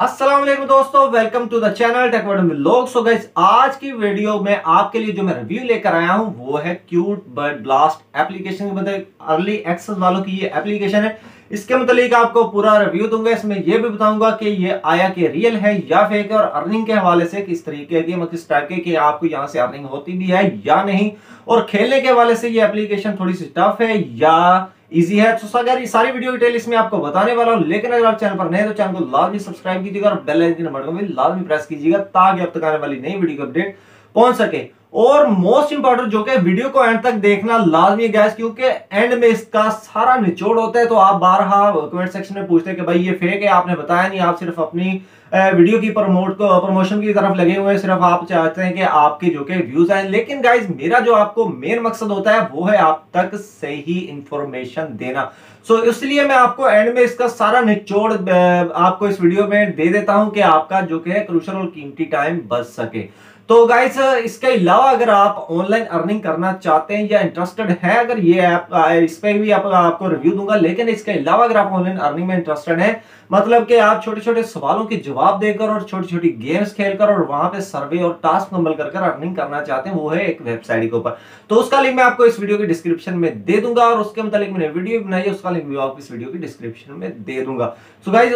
अस्सलाम वालेकुम दोस्तों welcome to the channel Techword में लोग। सो गाइस आज की वीडियो में आपके लिए जो मैं रिव्यू लेकर आया हूँ, वो है क्यूट बर्ड ब्लास्ट एप्लीकेशन के मतलब अर्ली एक्सेस वालों की ये एप्लीकेशन है। इसके मतलब आपको पूरा रिव्यू दूँगा। इसमें ये भी बताऊँगा कि ये आया कि रियल है या फेक है और अर्निंग के हवाले से किस तरीके की मतलब किस टाइप के, कि आपको यहाँ से अर्निंग होती भी है या नहीं। और खेलने के हवाले से ये एप्लीकेशन थोड़ी सी टफ है या इजी है। तो अगर ये सारी वीडियो डिटेल इसमें आपको बताने वाला हूँ। लेकिन अगर आप चैनल पर नए तो चैनल को लाजमी सब्सक्राइब कीजिएगा और बेल आइकन नंबर को भी लाजमी प्रेस कीजिएगा, ताकि अब तक आने वाली नई वीडियो की अपडेट पहुँच सके। और मोस्ट इंपॉर्टेंट जो कि वीडियो को एंड तक देखना लाजमी गैस क्योंकि एंड में इसका सारा निचोड़ होता है तो आप बारहा कमेंट सेक्शन में पूछते हैं कि भाई ये फेक है आपने बताया नहीं आप सिर्फ़ अपनी वीडियो की प्रमोट को प्रमोशन की तरफ़ लगे हुए हैं सिर्फ़ आप चाहते हैं कि आपके जो के व्यूज़ आए। लेकिन गाइज़ मेरा जो आपको मेन मकसद होता है वो है आप तक सही इंफॉर्मेशन देना। सो so, इसलिए मैं आपको एंड में इसका सारा निचोड़ आपको इस वीडियो में दे देता हूँ कि आपका जो कि क्रूशल और कीमती टाइम बच सके। तो गाइस इसके अलावा अगर आप ऑनलाइन अर्निंग करना चाहते हैं या इंटरेस्टेड है अगर ये ऐप इस पर भी आप, आपको रिव्यू दूँगा लेकिन इसके अलावा अगर आप ऑनलाइन अर्निंग में इंटरेस्टेड है मतलब कि आप छोटे छोटे सवालों के जवाब देकर और छोटी छोटी गेम्स खेलकर और वहाँ पे सर्वे और टास्क मुकम्मल कर अर्निंग करना चाहते हैं वो है एक वेबसाइट के ऊपर। तो उसका लिंक मैं आपको इस वीडियो के डिस्क्रिप्शन में दे दूँगा और उसके मतलब मैंने वीडियो बनाई है उसका लिंक भी इस वीडियो के डिस्क्रिप्शन में दे दूँगा। सो गाइज़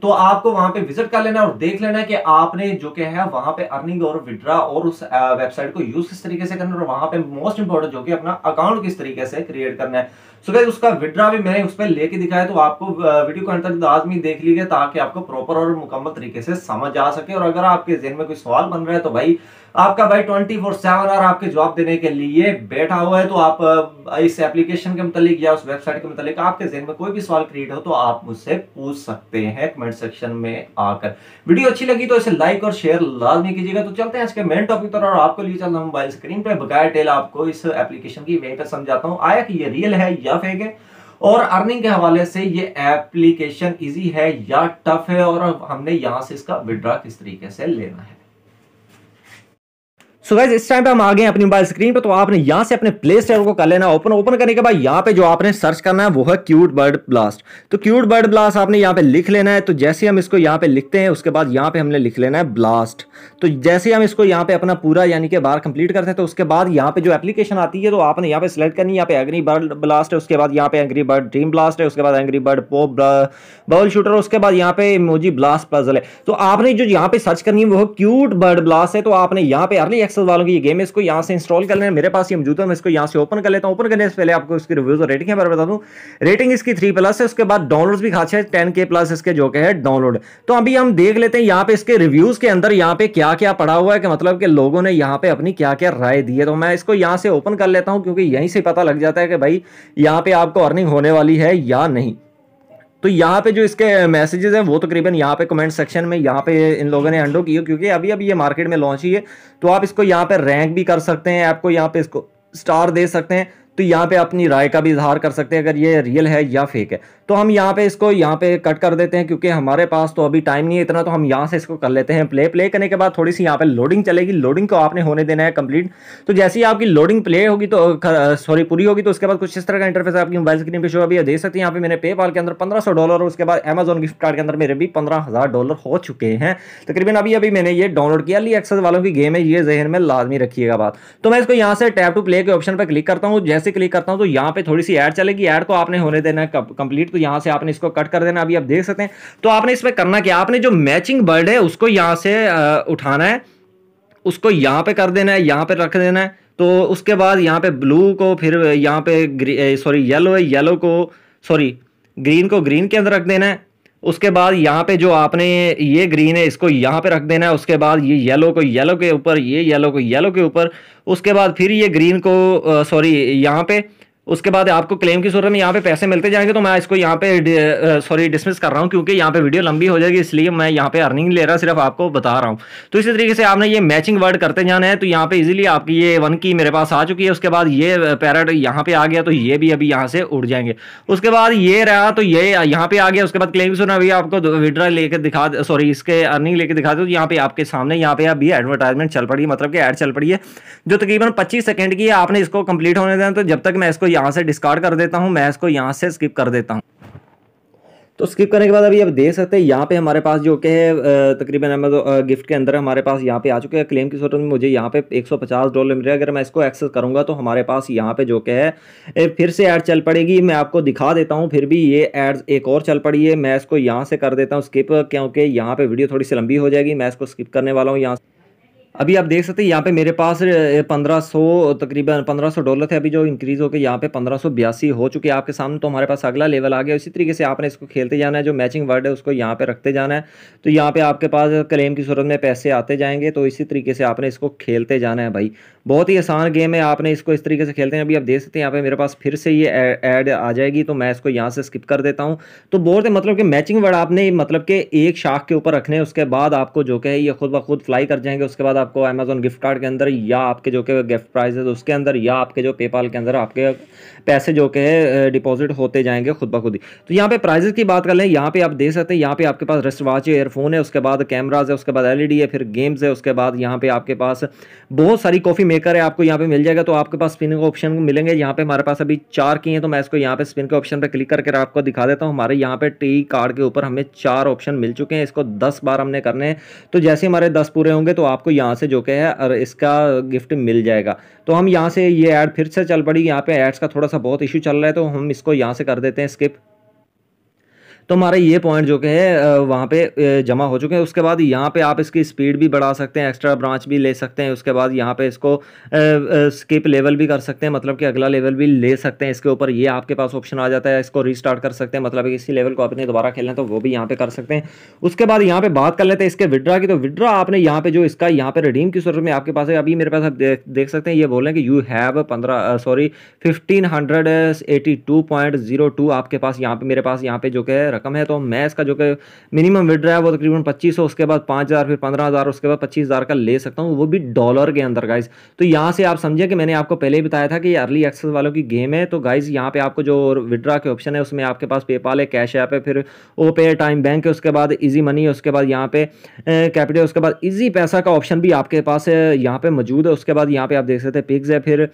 तो आपको वहाँ पे विज़िट कर लेना और देख लेना कि आपने जो क्या है वहाँ पे अर्निंग और विड्रा और उस वेबसाइट को यूज़ किस तरीके से करना और वहाँ पे मोस्ट इंपॉर्टेंट जो कि अपना अकाउंट किस तरीके से क्रिएट करना है। सो गाइस उसका विड्रा भी मैंने उस पर लेके दिखाया तो आपको वीडियो को अंत तक आदमी देख लीजिए ताकि आपको प्रॉपर और मुकम्मल तरीके से समझ आ सके। और अगर आपके जेहन में कोई सवाल बन रहा है तो भाई आपका भाई ट्वेंटी फोर सेवन आवर आपके जवाब देने के लिए बैठा हुआ है तो आप इस एप्लीकेशन के मतलब या उस वेबसाइट के मतलब आपके जहन में कोई भी सवाल क्रिएट हो तो आप मुझसे पूछ सकते हैं कमेंट सेक्शन में आकर। वीडियो अच्छी लगी तो इसे लाइक और शेयर लाजमी कीजिएगा। तो चलते हैं इसके मेन टॉपिक पर और आपको लिए चलता हूँ मोबाइल स्क्रीन पर बकाया टेल आपको इस एप्लीकेशन की वहीं पर समझाता हूँ, आया कि ये रियल है या फेक है। और अर्निंग के हवाले से ये एप्लीकेशन इजी है या टफ है और हमने यहाँ से इसका विड्रॉ किस तरीके से लेना है। सो गाइज़ इस टाइम पे हम आ गए अपनी मोबाइल स्क्रीन पे तो आपने यहाँ से अपने प्ले स्टोर को कर लेना ओपन ओपन करने के बाद यहाँ पे जो आपने सर्च करना है वो है क्यूट बर्ड ब्लास्ट तो क्यूट बर्ड ब्लास्ट आपने यहाँ पे लिख लेना है तो जैसे हम इसको यहाँ पे लिखते हैं उसके बाद यहाँ पे हमने लिख लेना है ब्लास्ट तो जैसे हम इसको यहाँ पे अपना पूरा यानी कि बार कंप्लीट करते हैं तो उसके बाद यहाँ पे जो एप्लीकेशन आती है तो आपने यहाँ पे सिलेक्ट करनी है यहाँ पे एग्री बर्ड ब्लास्ट है उसके बाद यहाँ पे एंग्री बर्ड ड्रीम ब्लास्ट है उसके बाद angry bird pop bubble shooter उसके बाद यहाँ पे मोजी ब्लास्ट पजल है तो आपने जो यहाँ पे सर्च करनी है वो क्यूट बर्ड ब्लास्ट है तो आपने यहाँ पे अर्ली एक्सेस वालों की ये गेम है, इसको यहाँ से इंस्टॉल कर लेना, मेरे पास ये मौजूद है, मैं इसको यहाँ से ओपन कर लेता हूँ ओपन करने से पहले आपको इसकी रिव्यूज़ और रेटिंग के बारे में बता दूँ। रेटिंग इसकी थ्री प्लस है, उसके बाद डाउनलोड भी खास है टेन के प्लस इसके जो है डाउनलोड तो अभी हम देख लेते हैं यहाँ पे इसके रिव्यूज़ के अंदर यहाँ पे क्या क्या पड़ा हुआ है, कि मतलब कि लोगों ने यहाँ पे अपनी क्या क्या राय दी है। तो मैं इसको यहाँ से ओपन कर लेता हूँ, क्योंकि यहीं से पता लग जाता है कि भाई, यहाँ पे आपको अर्निंग होने वाली है या नहीं। तो यहाँ पे जो इसके मैसेजेस हैं, वो तकरीबन यहाँ पे कमेंट सेक्शन में यहाँ पे इन लोगों ने अंडो की क्योंकि अभी अभी ये मार्केट में लॉन्च ही है। तो आप इसको यहाँ पे रैंक भी कर सकते हैं, आपको यहाँ पे इसको स्टार दे सकते हैं। तो यहाँ पे अपनी राय का भी इजहार कर सकते हैं अगर ये रियल है या फेक है। तो हम यहाँ पे इसको यहाँ पे कट कर देते हैं क्योंकि हमारे पास तो अभी टाइम नहीं है इतना तो हम यहाँ से इसको कर लेते हैं प्ले प्ले करने के बाद थोड़ी सी यहाँ पे लोडिंग चलेगी। लोडिंग को आपने होने देना है कंप्लीट तो जैसे ही आपकी लोडिंग प्ले होगी तो सॉरी पूरी होगी तो उसके बाद कुछ इस तरह का इंटरफेस आपकी मोबाइल स्क्रीन पर शो अभी देख सकते हैं यहाँ पे मैंने पेपाल के अंदर पंद्रह डॉलर उसके बाद अमेजोन गिफ्ट कार्ड के अंदर मेरे भी पंद्रह डॉलर हो चुके हैं। तकरीबन अभी अभी मैंने ये डाउनलोड किया। ली एक्सेस वालों की गेम है, ये जहन में लाजमी रखिएगा बात। तो मैं इसको यहाँ से टैप टू प्ले के ऑप्शन पर क्लिक करता हूँ। जैसे क्लिक करता हूँ तो यहाँ पे थोड़ी सी ऐड चलेगी। ऐड को आपने होने देना है कंप्लीट तो यहाँ से आपने इसको कट कर देना। अभी आप देख सकते हैं। तो आपने इसमें करना क्या? आपने जो मैचिंग बर्ड है, उसको यहाँ से उठाना है। उसको यहाँ पे कर देना है, यहाँ पे रख देना है। तो उसके बाद यहाँ पे ब्लू को फिर यहाँ पे सॉरी येलो है। येलो को सॉरी ग्रीन को ग्रीन के अंदर रख देना है। उसके बाद यहाँ पे जो आपने ये ग्रीन है, इसको यहाँ पे रख देना है, उसके बाद ये येलो को येलो के ऊपर, ये येलो को येलो के ऊपर, उसके बाद फिर ये ग्रीन को सॉरी यहाँ पे उसके बाद आपको क्लेम की सूरत में यहाँ पे पैसे मिलते जाएँगे तो मैं इसको यहाँ पे सॉरी डिसमिस कर रहा हूँ, क्योंकि यहाँ पे वीडियो लंबी हो जाएगी, इसलिए मैं यहाँ पे अर्निंग ले रहा, सिर्फ़ आपको बता रहा हूँ। तो इसी तरीके से आपने ये मैचिंग वर्ड करते जाना है तो यहाँ पे इजीली आपकी ये वन की मेरे पास आ चुकी है, उसके बाद ये पैरट यहाँ पे आ गया तो ये भी अभी यहाँ से उड़ जाएँगे। उसके बाद ये रहा तो ये यहाँ पे आ गया, उसके बाद क्लेम की सूरत अभी आपको विड्रा लेकर दिखा सॉरी इसके अर्निंग लेकर दिखा दो तो यहाँ पे आपके सामने यहाँ पे अभी एडवर्टाइजमेंट चल पड़ी मतलब कि एड चल पड़ी है, जो तकरीबन पच्चीस सेकेंड की है, आपने इसको कंप्लीट होने देना तो जब तक मैं इसको यहाँ से डिस्कार्ड कर देता हूँ, मैं इसको यहाँ से स्किप कर देता हूँ। तो स्किप करने के बाद अभी आप देख सकते हैं, यहाँ पे हमारे पास जो कि है तकरीबन अमेजो गिफ्ट के अंदर हमारे पास यहाँ पे आ चुके हैं। क्लेम की सूरत में मुझे यहाँ पे 150 डॉलर मिल रहा है। अगर मैं इसको एक्सेस करूँगा तो हमारे पास यहाँ पे जो कि है फिर से ऐड चल पड़ेगी। मैं आपको दिखा देता हूँ, फिर भी ये एड एक और चल पड़ी है। मैं इसको यहाँ से कर देता हूँ स्किप क्योंकि यहाँ पे वीडियो थोड़ी सी लंबी हो जाएगी। मैं इसको स्किप करने वाला हूँ यहाँ अभी आप देख सकते हैं, यहाँ पे मेरे पास पंद्रह सौ तकरीबन, पंद्रह सौ डॉलर थे अभी जो इंक्रीज़ होकर यहाँ पे पंद्रह हो चुके हैं आपके सामने तो हमारे पास अगला लेवल आ गया। इसी तरीके से आपने इसको खेलते जाना है, जो मैचिंग वर्ड है, उसको यहाँ पे रखते जाना है। तो यहाँ पे आपके पास क्लेम की सूरत में पैसे आते जाएँगे तो इसी तरीके से आपने इसको खेलते जाना है भाई। बहुत ही आसान गेम है, आपने इसको इस तरीके से खेलते हैं। अभी आप देख सकते हैं, यहाँ पे मेरे पास फिर से ये ऐड आ जाएगी तो मैं इसको यहाँ से स्किप कर देता हूँ। तो बहुत मतलब कि मैचिंग वर्ड आपने मतलब कि एक शाख के ऊपर रखने उसके बाद आपको जो है, ये खुद ब खुद फ्लाई कर जाएँगे। उसके बाद आपको अमेजोन गिफ्ट कार्ड के अंदर या आपके जो कि गिफ्ट प्राइज है, उसके अंदर या आपके जो पेपाल के अंदर आपके पैसे जो कि डिपॉजिट होते जाएँगे खुद ब खुद ही। तो यहाँ पे प्राइजेस की बात कर लें, यहाँ पे आप देख सकते हैं, यहाँ पे आपके पास रेस्ट वॉच है एयरफोन है, उसके बाद कैमराज है, उसके बाद एलईडी है, फिर गेम्स है, उसके बाद यहाँ पे आपके पास बहुत सारी कॉफ़ी मेकर है, आपको यहाँ पे मिल जाएगा तो आपके पास स्पिन का ऑप्शन मिलेंगे। यहाँ पे हमारे पास अभी चार की हैं तो मैं इसको यहाँ पे स्पिन के ऑप्शन पे क्लिक करके आपको दिखा देता हूँ। हमारे यहाँ पे टी कार्ड के ऊपर हमें चार ऑप्शन मिल चुके हैं, इसको दस बार हमने करने हैं। तो जैसे हमारे दस पूरे होंगे तो आपको यहाँ से जो के है, और इसका गिफ्ट मिल जाएगा। तो हम यहाँ से ये ऐड फिर से चल पड़ी। यहाँ पे एड्स का थोड़ा सा बहुत इशू चल रहा है तो हम इसको यहाँ से कर देते हैं स्किप तो हमारा ये पॉइंट जो कि है वहाँ पे जमा हो चुके हैं। उसके बाद यहाँ पे आप इसकी स्पीड भी बढ़ा सकते हैं एक्स्ट्रा ब्रांच भी ले सकते हैं। उसके बाद यहाँ पे इसको स्किप लेवल भी कर सकते हैं मतलब कि अगला लेवल भी ले सकते हैं। इसके ऊपर ये आपके पास ऑप्शन आ जाता है, इसको रीस्टार्ट कर सकते हैं। मतलब इसी लेवल को आपने दोबारा खेलना तो वो भी यहाँ पे कर सकते हैं। उसके बाद यहाँ पे बात कर लेते हैं इसके विड्रा की। तो विड्रा आपने यहाँ पे जो इसका, यहाँ पे रिडीम की सूरत में आपके पास है। अभी मेरे पास आप देख सकते हैं, ये बोल रहे हैं कि यू हैव पंद्रह sorry fifteen hundred eighty two point zero two आपके पास, यहाँ पे मेरे पास यहाँ पे जो कि रकम है तो मैं इसका जो कि मिनिमम विड्रा है, वो तकरीबन पच्चीस सौ, उसके बाद पाँच हज़ार, फिर पंद्रह हज़ार, उसके बाद पच्चीस हज़ार का ले सकता हूँ, वो भी डॉलर के अंदर गाइज़ तो यहाँ से आप समझे कि मैंने आपको पहले ही बताया था कि ये अर्ली एक्सेस वालों की गेम है तो गाइज़ यहाँ पे आपको जो विड्रा के ऑप्शन है, उसमें आपके पास पेपाल है कैश ऐप है, फिर ओ पे टाइम बैंक है, उसके बाद ईजी मनी है, उसके बाद यहाँ पे कैपिटल उसके बाद ईजी पैसा का ऑप्शन भी आपके पास यहाँ पे मौजूद है, उसके बाद यहाँ पे आप देख सकते हैं पिग्स है, फिर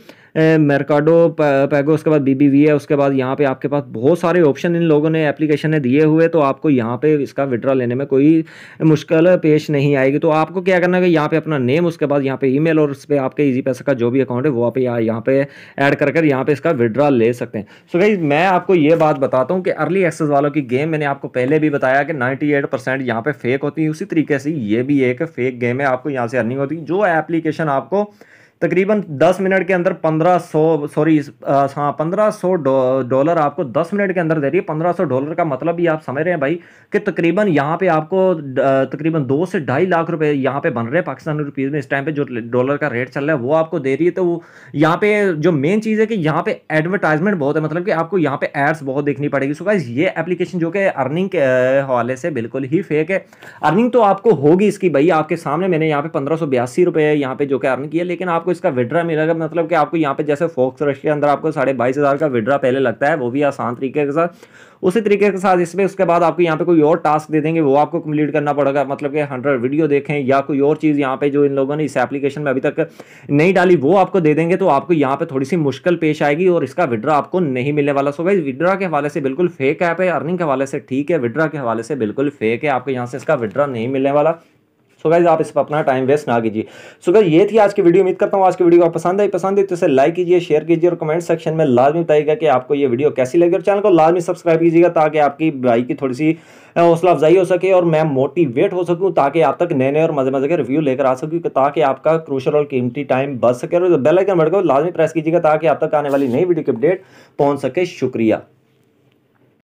मेरकाडो पैगो उसके बाद बीबीवी है, उसके बाद यहाँ पे आपके पास बहुत सारे ऑप्शन इन लोगों ने एप्लीकेशन ने दिए हुए तो आपको यहाँ पे इसका विड्रा लेने में कोई मुश्किल पेश नहीं आएगी। तो आपको क्या करना है यहाँ पे अपना नेम उसके बाद यहाँ पे ईमेल और उस पर आपके इजी पैसा का जो भी अकाउंट है, वो आप यहाँ पे ऐड कर कर यहाँ पे इसका विड्रा ले सकते हैं। सो भाई मैं आपको ये बात बताता हूँ कि अर्ली एक्सेस वालों की गेम मैंने आपको पहले भी बताया कि नाइन्टी परसेंट यहाँ पे फेक होती है। उसी तरीके से ये भी एक फेक गेम है, आपको यहाँ से अर्निंग होती है। जो एप्लीकेशन आपको तकरीबन 10 मिनट के अंदर 1500 सॉरी हाँ 1500 डॉलर आपको 10 मिनट के अंदर दे रही है। 1500 डॉलर का मतलब भी आप समझ रहे हैं भाई कि तकरीबन यहाँ पे आपको तकरीबन दो से ढाई लाख रुपए यहाँ पे बन रहे हैं पाकिस्तानी रुपीज़ में। इस टाइम पे जो डॉलर का रेट चल रहा है, वो आपको दे रही है। तो वो यहाँ पे जो मेन चीज़ है कि यहाँ पे एडवर्टाइजमेंट बहुत है। मतलब कि आपको यहाँ पे एड्स बहुत देखनी पड़ेगी। सो ये एप्लीकेशन जो कि अर्निंग के हवाले से बिल्कुल ही फेक है। अर्निंग तो आपको होगी इसकी भाई। आपके सामने मैंने यहाँ पे पंद्रह सौ बयासी रुपये यहाँ पे जो कि अर्निंग किया, लेकिन आप आपको इसका विड्रा मिलेगा मतलब कि आपको यहाँ पे जैसे फोक्स रश के अंदर आपको साढ़े बाईस हज़ार का विड्रा पहले लगता है, वो भी आसान तरीके के साथ। उसी तरीके के साथ इसमें उसके बाद आपको यहाँ पे कोई और टास्क दे देंगे, वो आपको कंप्लीट करना पड़ेगा मतलब कि हंड्रेड वीडियो देखें या कोई और चीज़ यहाँ पे जो इन लोगों ने इस एप्लीकेशन में अभी तक नहीं डाली, वो आपको दे देंगे तो आपको यहाँ पे थोड़ी सी मुश्किल पेश आएगी और इसका विड्रा आपको नहीं मिलने वाला। सो भाई विड्रा के हवाले से बिल्कुल फेक ऐप है अर्निंग के हवाले से ठीक है, विड्रा के हवाले से बिल्कुल फेक है, आपको यहाँ से इसका विड्रा नहीं मिलने वाला। सो गाइज़ आप इस पर अपना टाइम वेस्ट ना कीजिए। सो गाइज़ ये थी आज की वीडियो उम्मीद करता हूँ आज की वीडियो को पसंद आई। पसंद है तो इसे लाइक कीजिए शेयर कीजिए और कमेंट सेक्शन में लाजमी बताइएगा कि आपको ये वीडियो कैसी लगी। और चैनल को लाजमी सब्सक्राइब कीजिएगा ताकि आपकी भाई की थोड़ी सी हौसला अफजाई हो सके और मैं मोटिवेट हो सकूँ ताकि आप तक नए नए और मज़े मज़े के रिव्यू लेकर आ सकूँ ताकि आपका क्रूशल और कीमती टाइम बच सके। और बेल आइकन बढ़कर लाजमी प्रेस कीजिएगा ताकि आप तक आने वाली नई वीडियो की अपडेट पहुँच सके। शुक्रिया।